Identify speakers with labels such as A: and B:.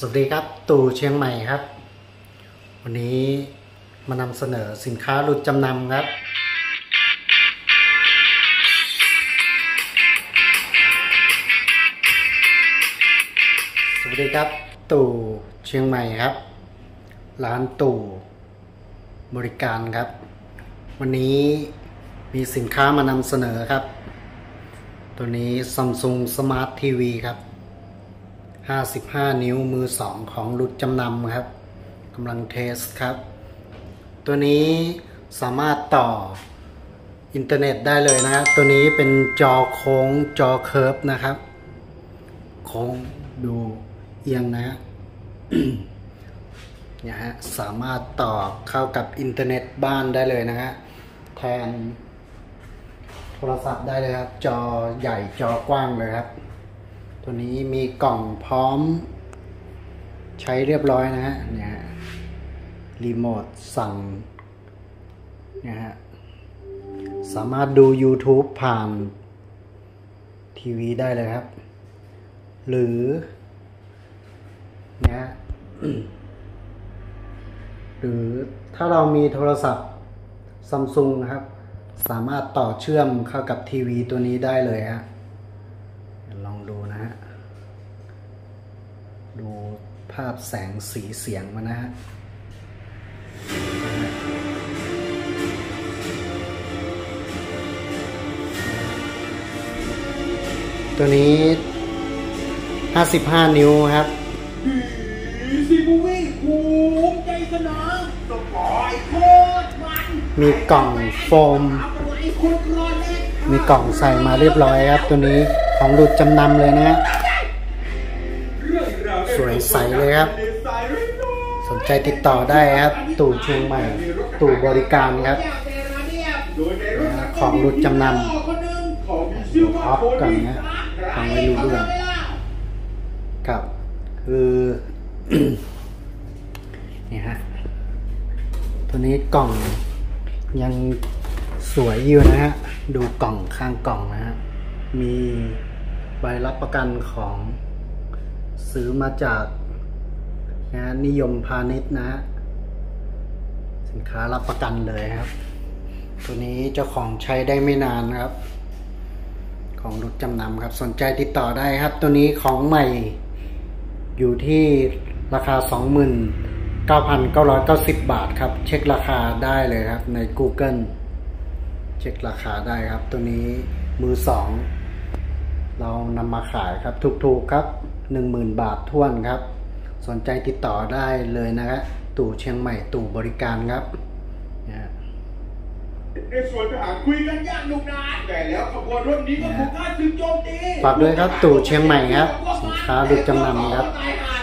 A: สวัสดีครับ ตู่เชียงใหม่ครับ วันนี้มานำเสนอสินค้าหลุดจำนำครับ สวัสดีครับ ตู่เชียงใหม่ครับ ร้านตู่บริการครับ วันนี้มีสินค้ามานำเสนอครับ ตัวนี้ Samsung Smart TV ครับ 55 นิ้วมือ 2 ของหลุดจำนำครับกำลัง test ครับ ตัวนี้สามารถต่ออินเทอร์เน็ตได้เลยนะครับ ตัวนี้เป็นจอโค้งจอ curve นะครับ โค้งดูเอียงนะฮะเนี่ยฮะสามารถต่อเข้ากับอินเทอร์เน็ตบ้านได้เลยนะฮะแทนโทรศัพท์ได้เลยครับ จอใหญ่จอกว้างเลยครับ ตัวนี้มีกล่องพร้อม ใช้เรียบร้อยนะฮะเนี่ยฮะรีโมทสั่งนี่ฮะสามารถดู YouTube ผ่านทีวีได้เลยครับ หรือนี่ฮะหรือถ้าเรามีโทรศัพท์ซัมซุงนะครับ สามารถต่อเชื่อมเข้ากับทีวีตัวนี้ได้เลยฮะเดี๋ยวลองดูนะฮะ ดูภาพแสงสีเสียงมานะฮะตัวนี้ 55 นิ้วครับ
B: ซีบูวี่ภูมิใจเสนอสปอยโคตรมัน
A: มีกล่องโฟม
B: อะไรโคตรร้อนเล็ก
A: มีกล่องใส่มาเรียบร้อยครับ ตัวนี้ของหลุดจำนำเลยนะ ใสเลยครับ
B: สน
A: ใจติดต่อได้ครับ ตู่เชียงใหม่ ตู่บริการครับ ของหลุดจำน
B: คนหนึ่งเขามีชื่อว่า
A: ท็อปก่อนนะฟังไม่รู้เรื่องครับ คือนี่ฮะตัวนี้กล่องยังสวยอยู่นะฮะ ดูกล่องข้างกล่องนะฮะ มีใบรับประกันของ ซื้อมาจากนะฮะนิยมพาณิชย์นะฮะสินค้ารับประกันเลยครับ ตัวนี้เจ้าของใช้ได้ไม่นานครับ ของรถจำนำครับ สนใจติดต่อได้ครับ ตัวนี้ของใหม่อยู่ที่ราคา 29,990 บาทครับ เช็คราคาได้เลยครับ ใน Google เช็คราคาได้ครับ ตัวนี้มือสอง เรานำมาขายครับ ถูกๆครับ 10,000 บาทท่วนครับ สนใจติดต่อได้เลยนะครับตู่เชียงใหม่ตู่บริการครับเนี่ย
B: ในส่วนทหารคุยกันอย่างหนุกหนานแต่แล้วขบวนรถนี้ก็ถูกฆ่าถึงโจมตี
A: ฝากด้วยครับตู่เชียงใหม่ครับสินค้าหลุดจำนำครับ
B: ตายหา